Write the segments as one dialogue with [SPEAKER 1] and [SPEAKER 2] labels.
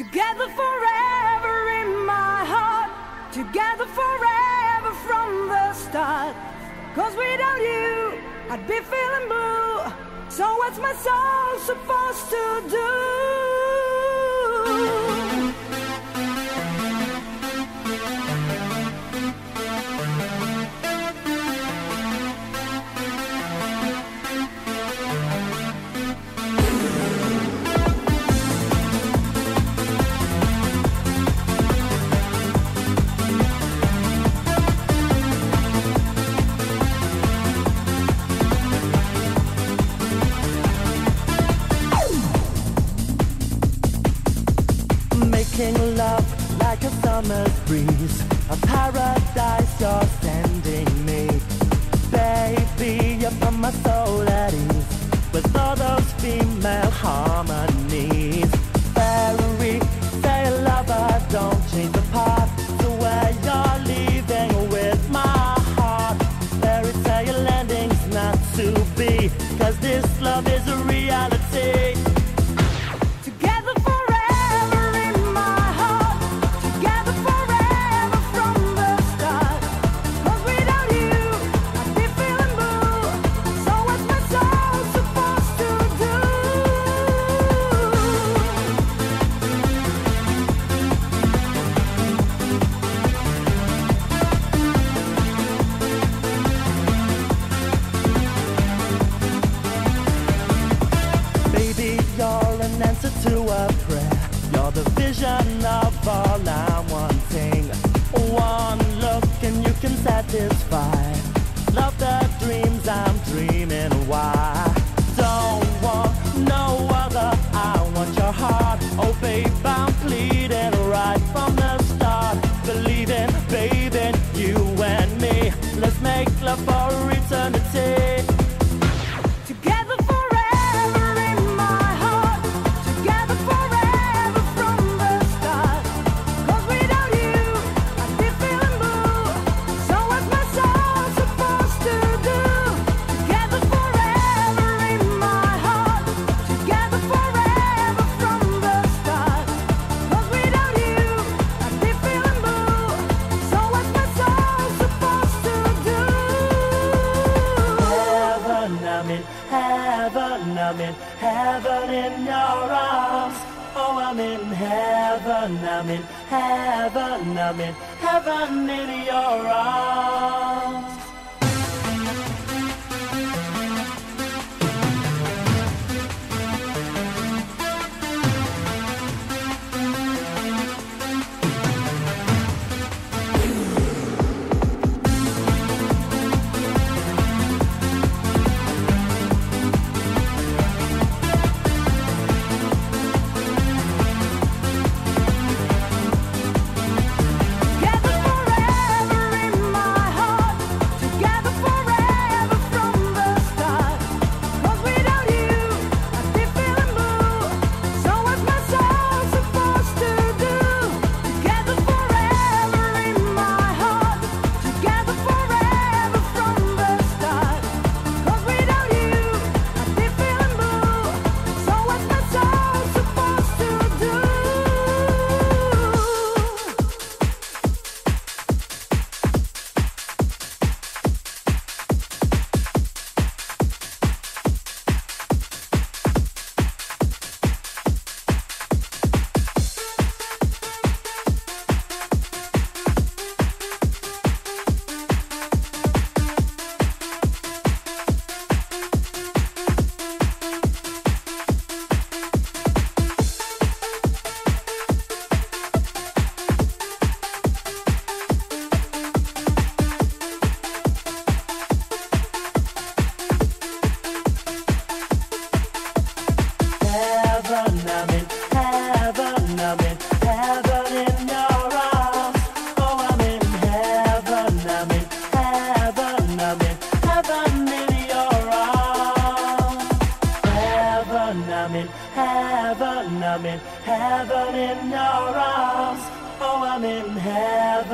[SPEAKER 1] Together forever in my heart, together forever from the start. Cause without you, I'd be feeling blue. So what's my soul supposed to do?
[SPEAKER 2] summer breeze, a paradise
[SPEAKER 1] yours. in
[SPEAKER 2] heaven, I'm in heaven, I'm in heaven in your arms.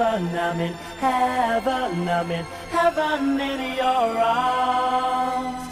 [SPEAKER 2] heaven, I'm in heaven, I'm in heaven in your arms.